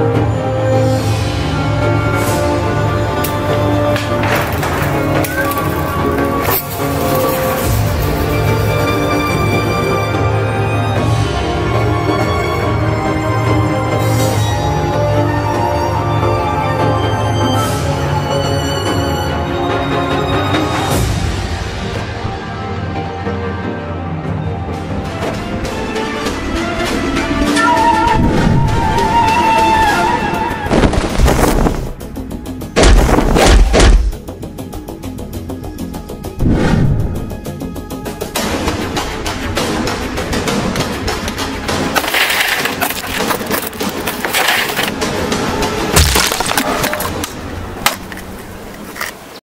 Thank you.